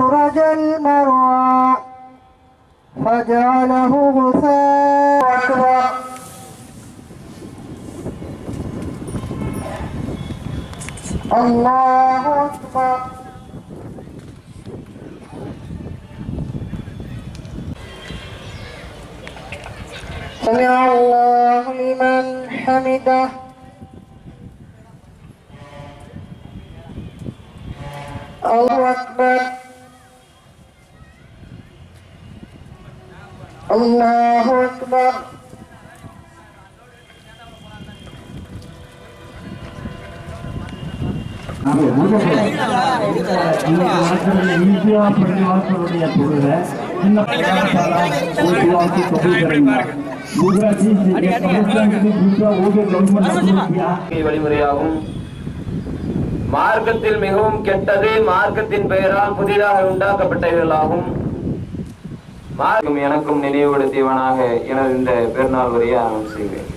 أخرج المرعى فجعله غثاء الله أكبر. سمع الله لمن حمده. अल्लाह अकबर अल्लाह अकबर முதலாட்சி மார்க்கத்தில் மிகவும் கெட்டது மார்க்கத்தின் பெயரால் புதிதாக உண்டாக்கப்பட்டவைகளாகும். மார்க்கம் எனக்கும் நினைவுபடுத்தியவனாக எனது இந்த பெருநாள் வரையை ஆரம்பம் செய்வேன்